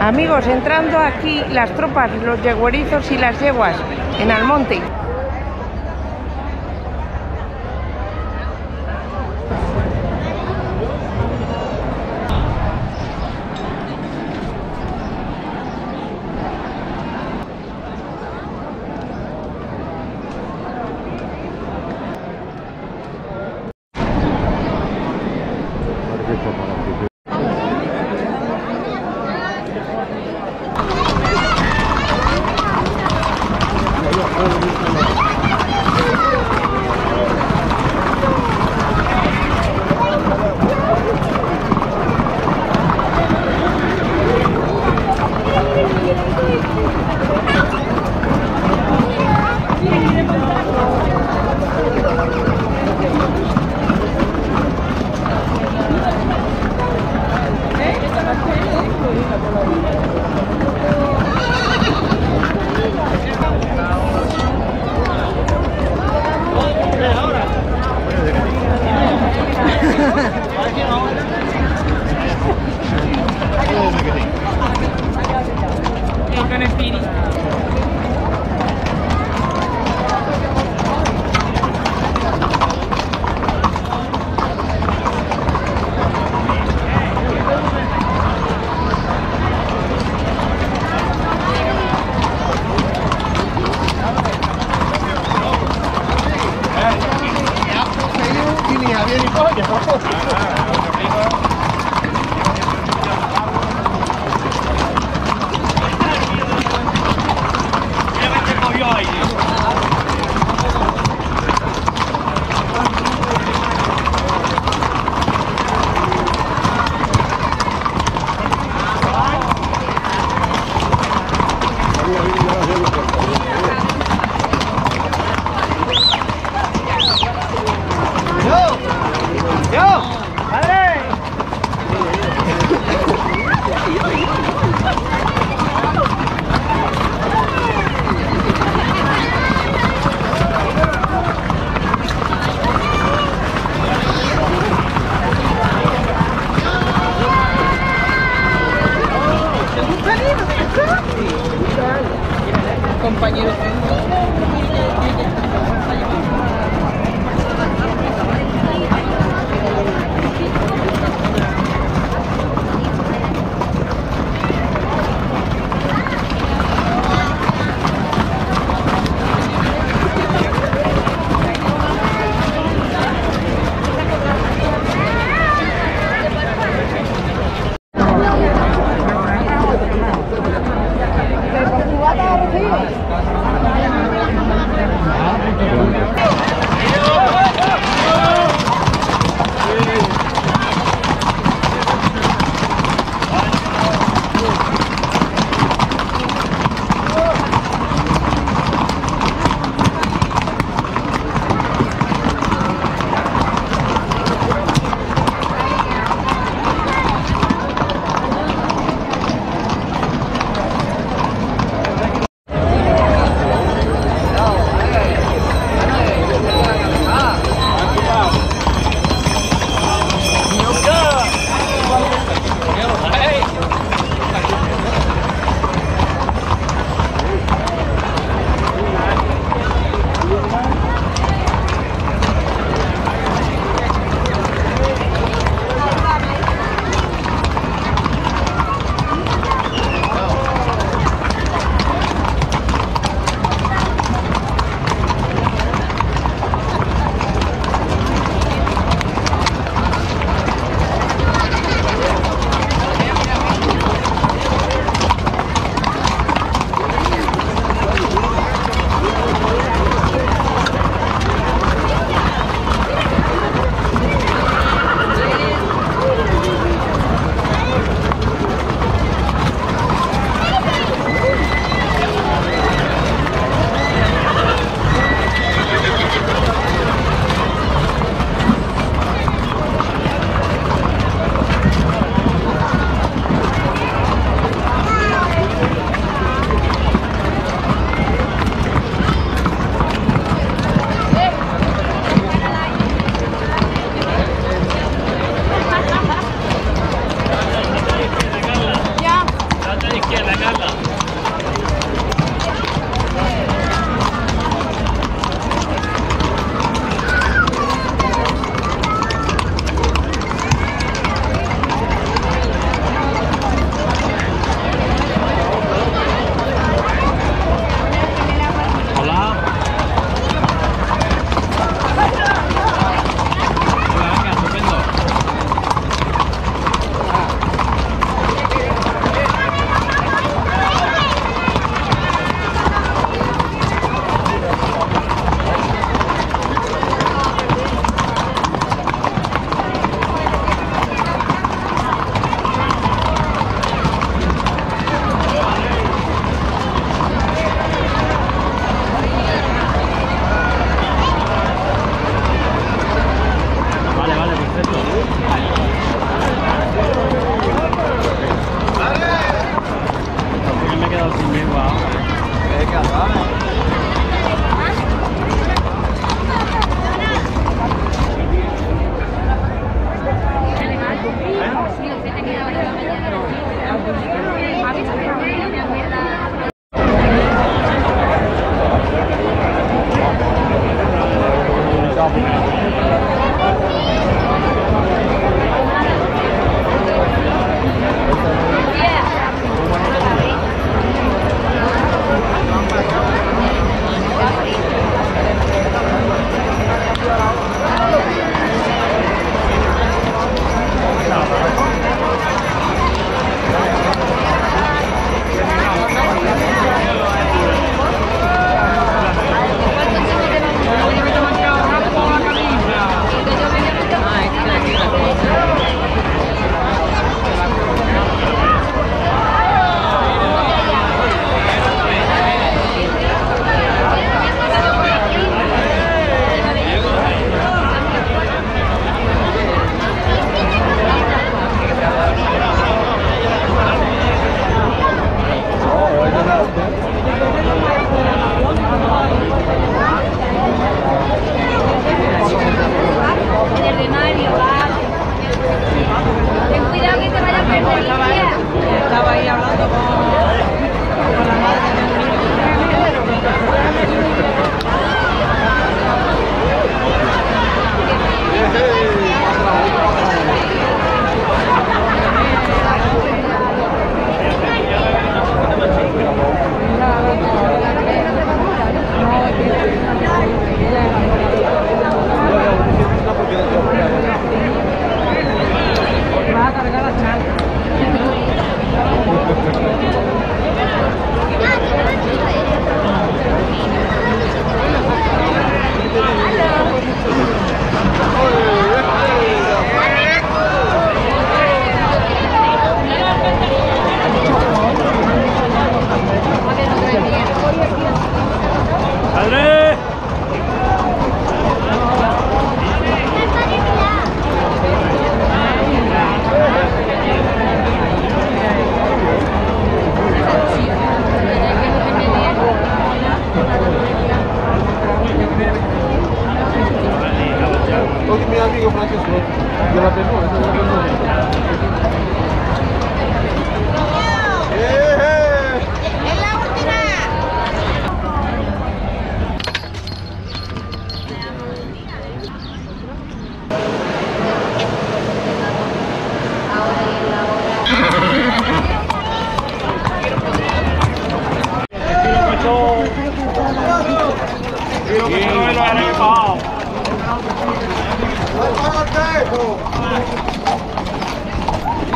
Amigos, entrando aquí las tropas, los yeguerizos y las yeguas en Almonte. ¡Yo! ¡Padre! compañero Thank you.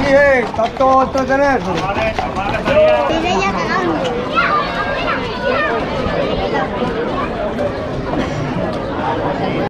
E aí, tá todo, tá, galera?